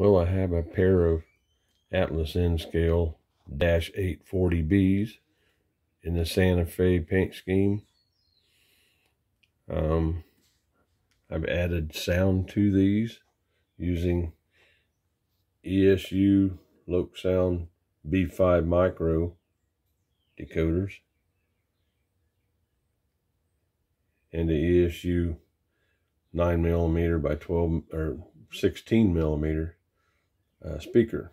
Well, I have a pair of Atlas N scale dash 840Bs in the Santa Fe paint scheme. Um, I've added sound to these using ESU LokSound V5 micro decoders and the ESU 9 millimeter by 12 or 16 millimeter uh, speaker.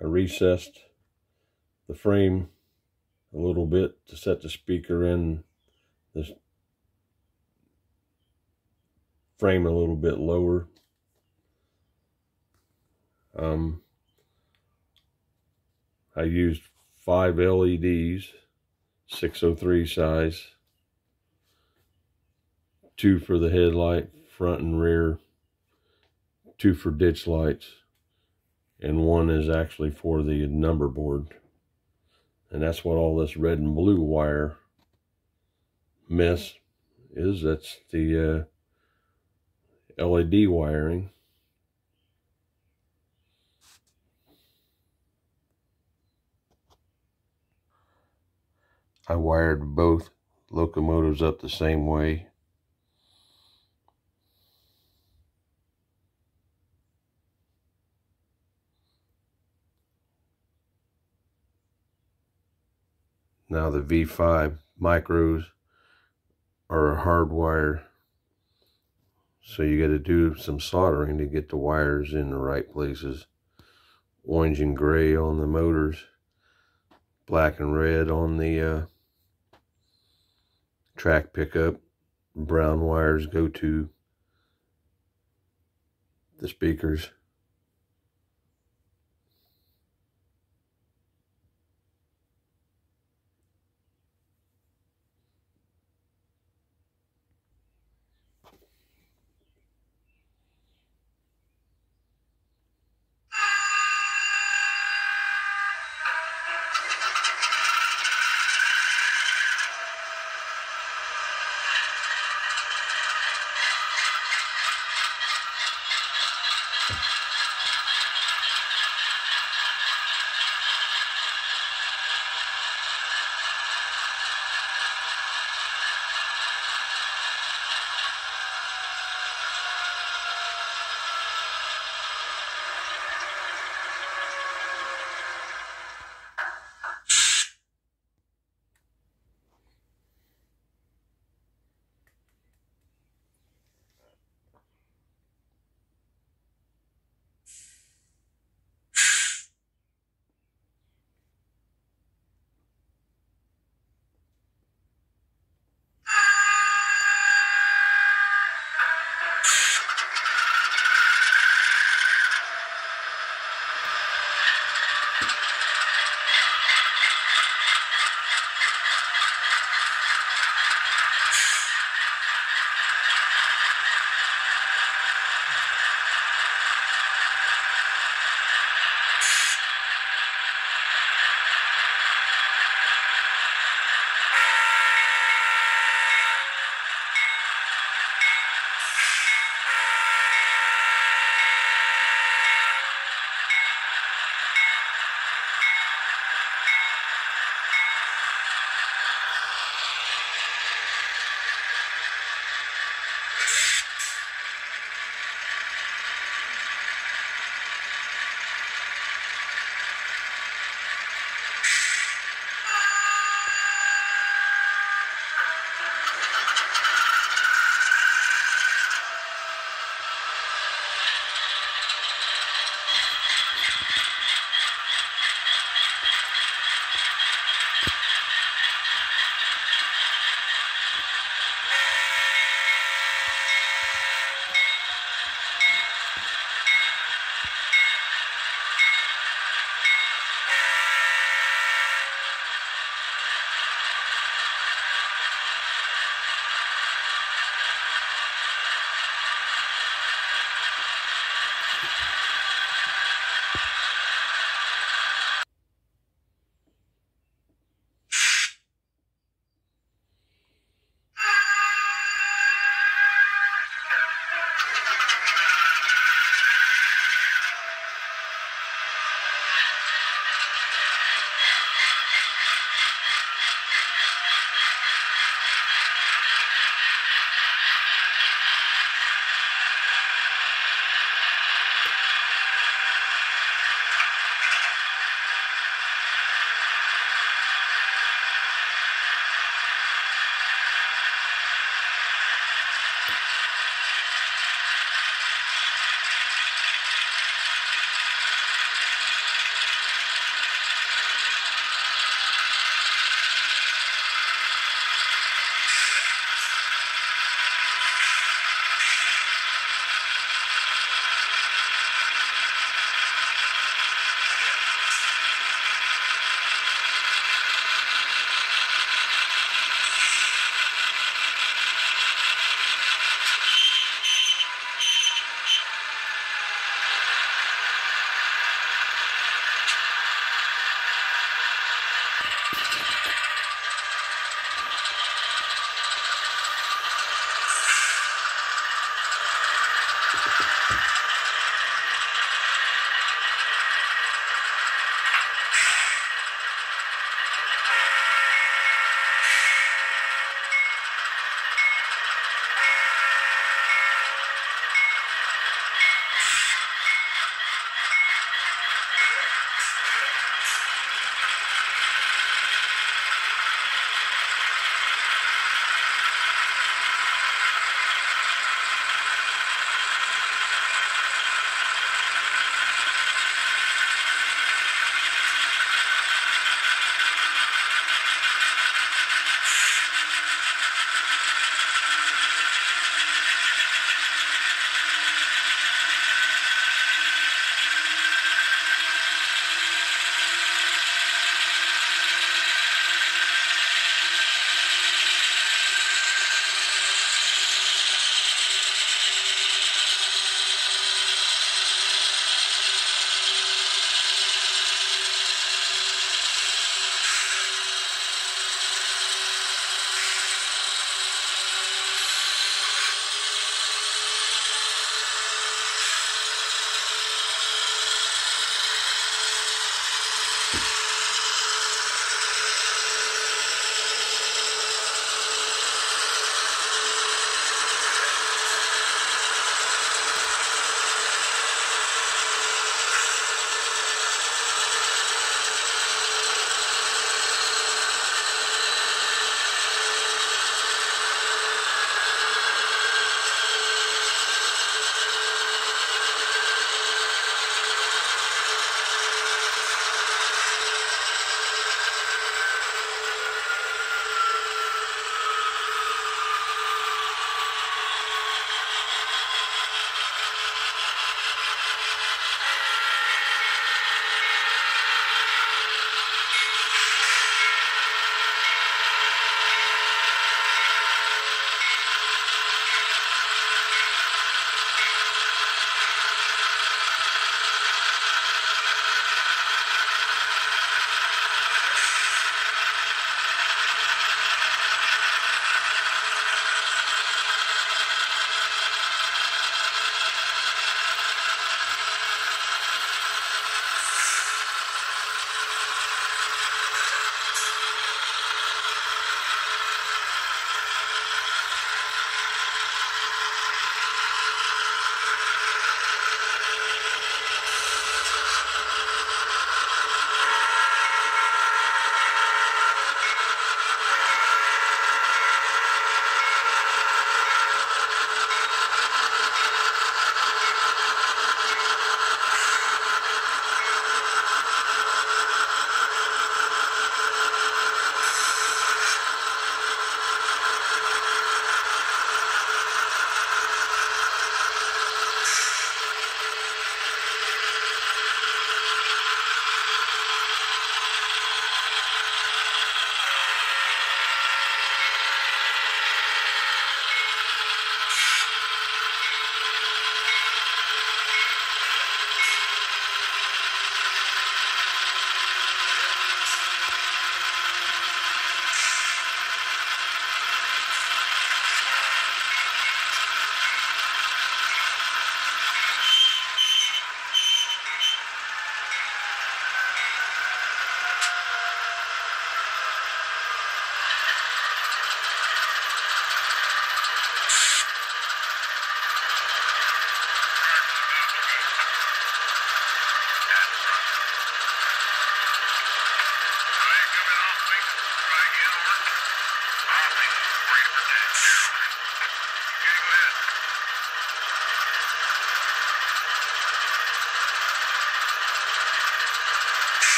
I recessed the frame a little bit to set the speaker in this frame a little bit lower. Um, I used five LEDs, 603 size, two for the headlight, front and rear, two for ditch lights, and one is actually for the number board. And that's what all this red and blue wire mess is. That's the uh, LED wiring. I wired both locomotives up the same way. Now the V5 micros are hardwired. So you got to do some soldering to get the wires in the right places. Orange and gray on the motors. Black and red on the uh, track pickup. Brown wires go to the speakers.